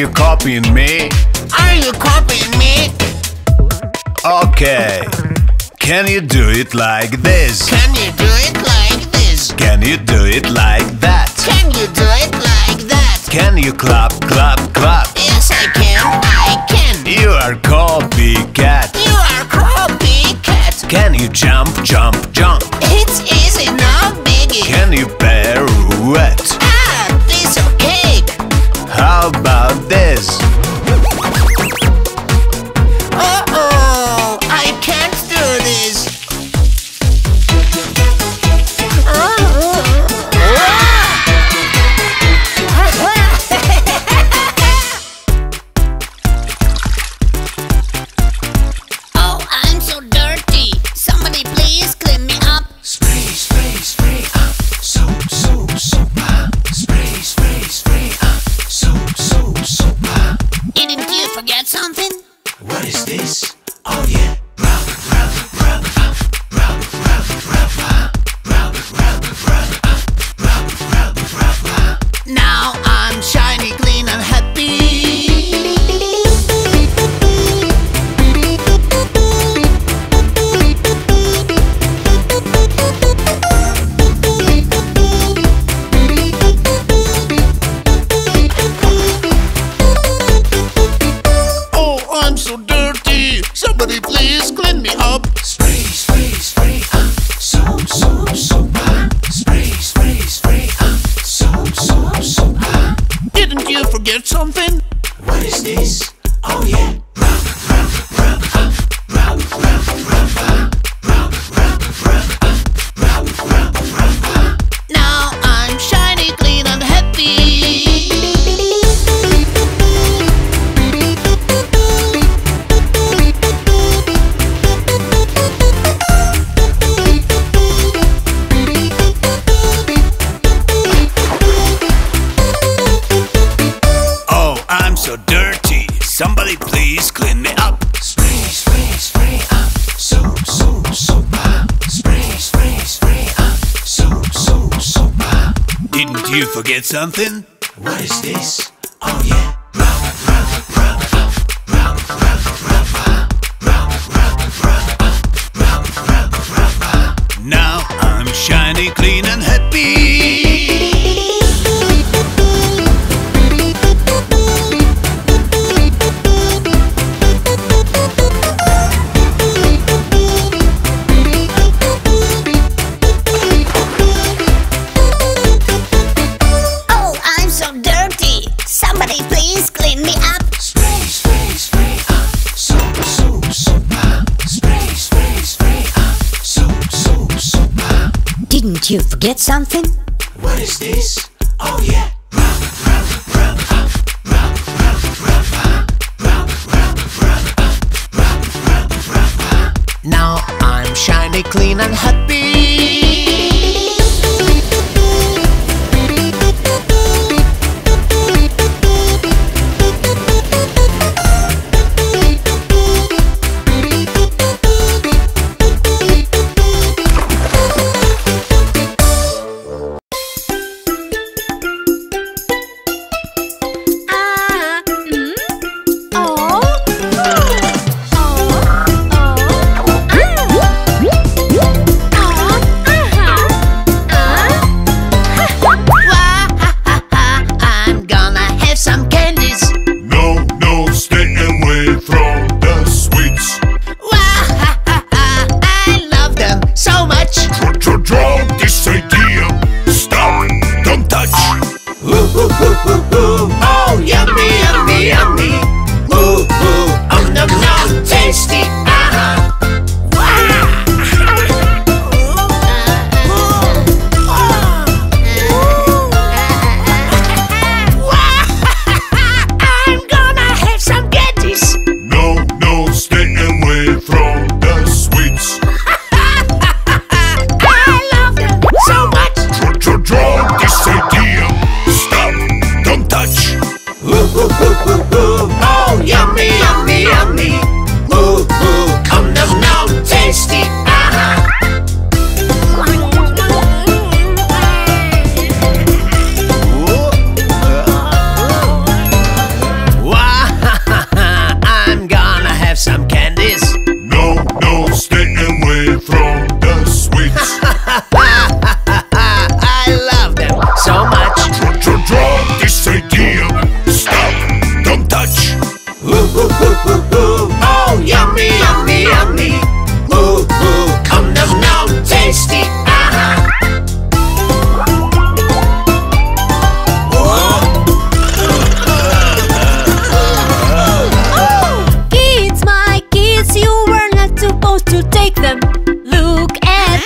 you copying me? Are you copying me? Okay. Can you do it like this? Can you do it like this? Can you do it like that? Can you do it like that? Can you clap, clap, clap? Yes, I can. you forget something? What is this? Oh yeah. Didn't you forget something? What is this? Oh yeah! Rub, rub, rub, rub, rub, rub, rub, rub, rub, rub, rub, rub. Now I'm shiny, clean and happy.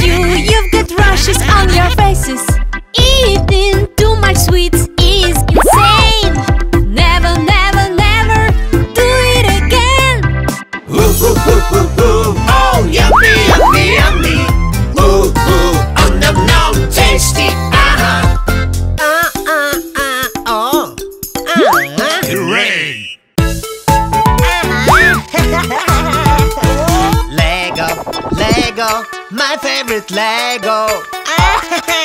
you, you've got rashes on your faces. Eating my favorite Lego.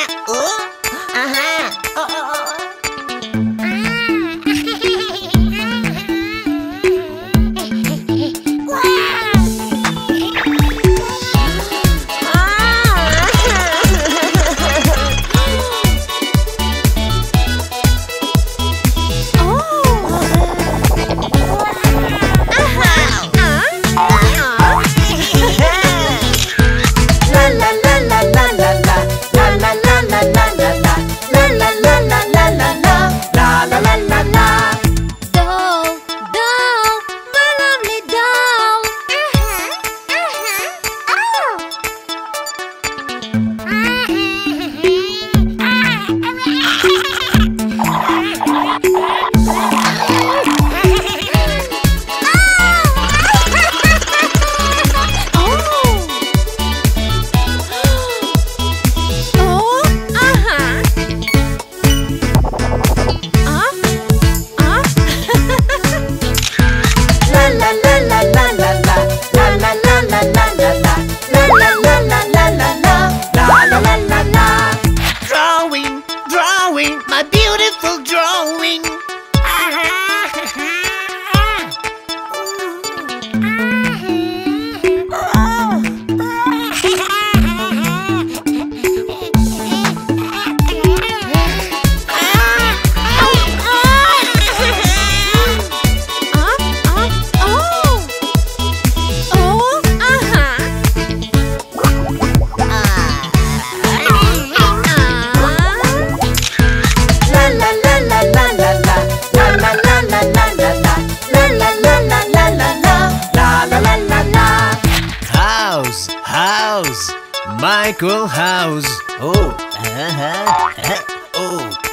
Michael House. Oh, uh-huh, uh-huh. oh.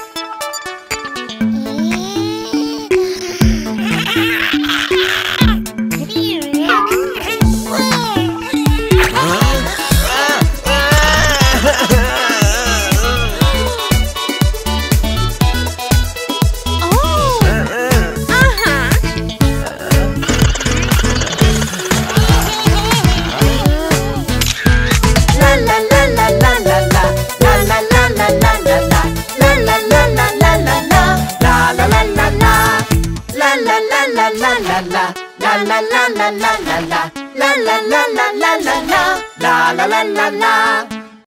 la la la la.